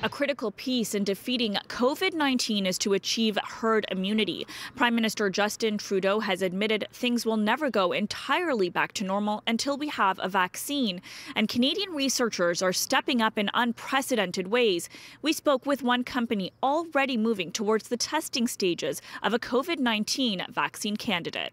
A critical piece in defeating COVID 19 is to achieve herd immunity. Prime Minister Justin Trudeau has admitted things will never go entirely back to normal until we have a vaccine. And Canadian researchers are stepping up in unprecedented ways. We spoke with one company already moving towards the testing stages of a COVID 19 vaccine candidate.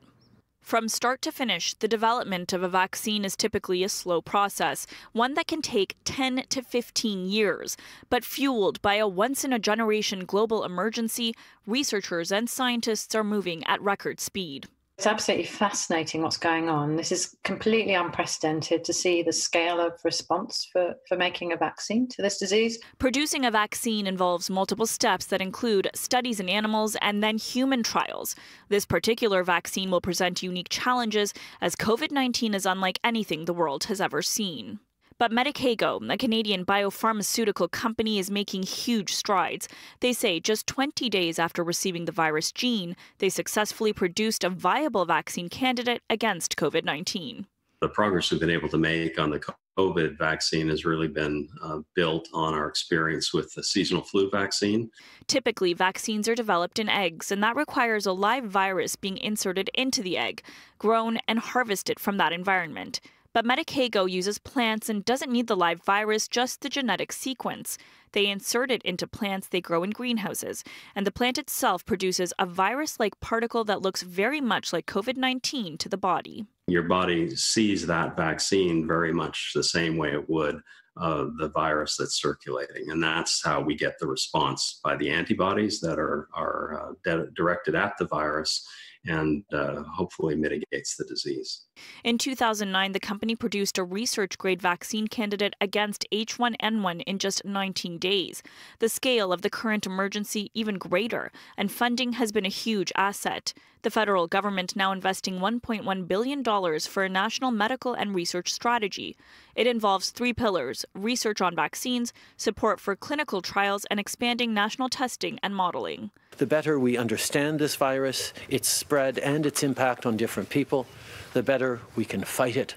From start to finish, the development of a vaccine is typically a slow process, one that can take 10 to 15 years. But fueled by a once in a generation global emergency, researchers and scientists are moving at record speed. It's absolutely fascinating what's going on. This is completely unprecedented to see the scale of response for, for making a vaccine to this disease. Producing a vaccine involves multiple steps that include studies in animals and then human trials. This particular vaccine will present unique challenges as COVID 19 is unlike anything the world has ever seen. But Medicago, a Canadian biopharmaceutical company, is making huge strides. They say just 20 days after receiving the virus gene, they successfully produced a viable vaccine candidate against COVID 19. The progress we've been able to make on the COVID vaccine has really been uh, built on our experience with the seasonal flu vaccine. Typically, vaccines are developed in eggs, and that requires a live virus being inserted into the egg, grown, and harvested from that environment. But Medicago uses plants and doesn't need the live virus, just the genetic sequence. They insert it into plants they grow in greenhouses, and the plant itself produces a virus like particle that looks very much like COVID 19 to the body. Your body sees that vaccine very much the same way it would uh, the virus that's circulating. And that's how we get the response by the antibodies that are, are uh, de- directed at the virus and uh, hopefully mitigates the disease. In 2009, the company produced a research grade vaccine candidate against H1N1 in just 19 days. The scale of the current emergency even greater, and funding has been a huge asset. The federal government now investing $1.1 billion for a national medical and research strategy. It involves three pillars research on vaccines, support for clinical trials, and expanding national testing and modeling. The better we understand this virus, its spread, and its impact on different people, the better we can fight it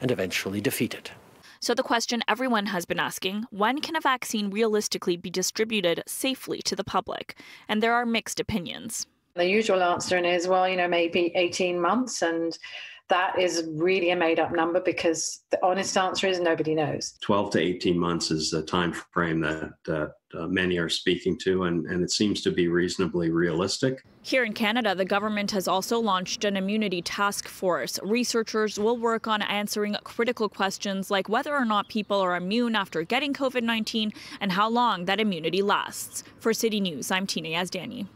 and eventually defeat it. So, the question everyone has been asking when can a vaccine realistically be distributed safely to the public? And there are mixed opinions. The usual answer is, well, you know, maybe 18 months. And that is really a made up number because the honest answer is nobody knows. 12 to 18 months is a time frame that uh, uh, many are speaking to, and, and it seems to be reasonably realistic. Here in Canada, the government has also launched an immunity task force. Researchers will work on answering critical questions like whether or not people are immune after getting COVID 19 and how long that immunity lasts. For City News, I'm Tina Yazdani.